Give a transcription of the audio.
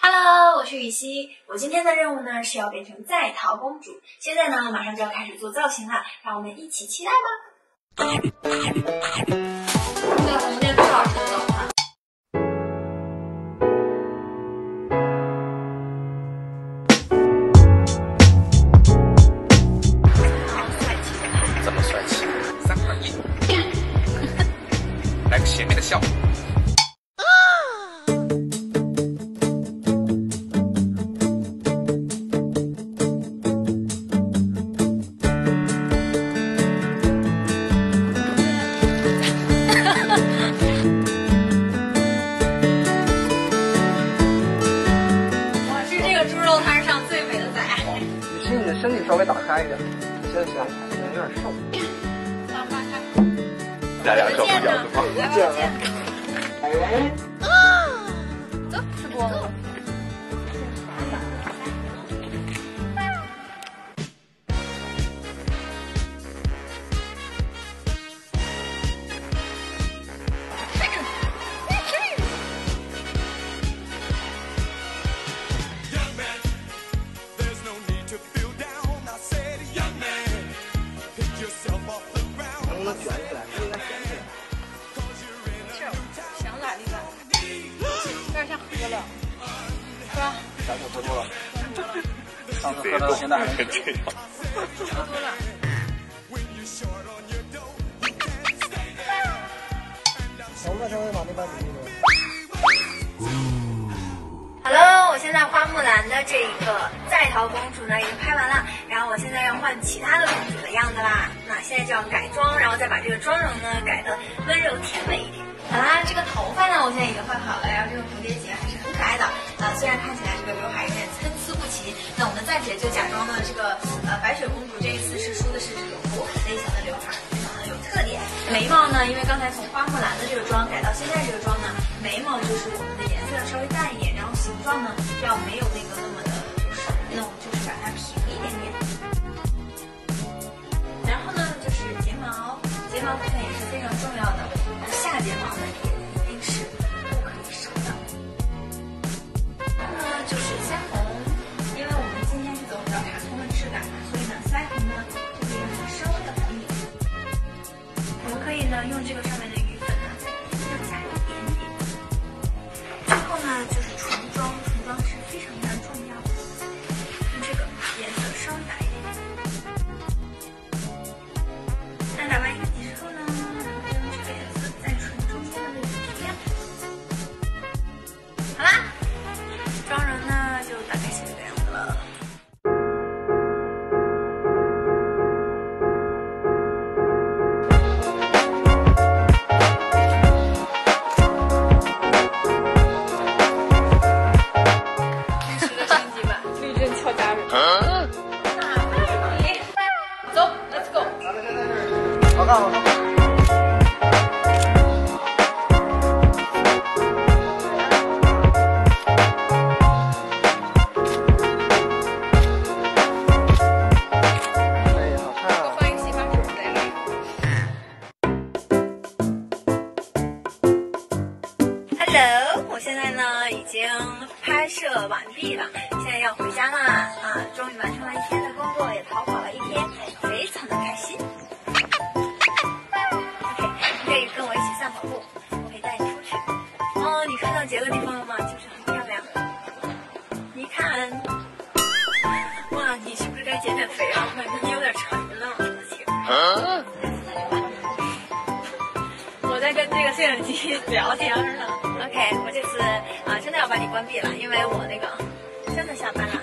Hello，我是雨熙。我今天的任务呢是要变成在逃公主。现在呢，马上就要开始做造型了，让我们一起期待吧。这个猪肉摊上最美的仔。雨欣，你的身体稍微打开一点，你现在想可能有点瘦。咱俩照顾饺子吗？这能卷起来？是应该卷起来。是，想咋地咋地。有点像喝了，是吧？咱就喝多了，上次喝到现在还没这样。喝多了。能不能稍微把那边捋现在花木兰的这一个在逃公主呢已经拍完了，然后我现在要换其他的公主的样子啦。那现在就要改妆，然后再把这个妆容呢改得温柔甜美一点。好啦，这个头发呢我现在已经换好了，然后这个蝴蝶结还是很可爱的。呃，虽然看起来这个刘海有点参差不齐，那我们暂且就假装呢这个呃白雪公主这一次是梳的是这种火类型的刘海，非常的有特点。眉毛呢，因为刚才从花木兰的这个妆改到现在这个妆呢，眉毛就是我们的状呢要没有那个那么的就是弄，就是把它平一点点。然后呢就是睫毛，睫毛部分也是非常重要的，下睫毛呢也一定是不可以少的。然后呢就是腮红，因为我们今天是走比较卡通的质感，所以呢腮红呢就可以稍微的红一点。我们可以呢用这个上面政俏佳人。哪位你？走，Let's go。咱们现在是好看拍摄完毕了，现在要回家啦啊！终于完成了一天的工作，也逃跑了一天，非常的开心。OK，你可以跟我一起散跑步，我可以带你出去。哦，你看到这个地方了吗？就是很漂亮。你看，哇，你是不是该减减肥啊？我感觉你有点沉了，我这个摄影机聊天呢。OK，我这次啊真的要把你关闭了，因为我那个真的下班了。